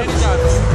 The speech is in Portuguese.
Obrigado.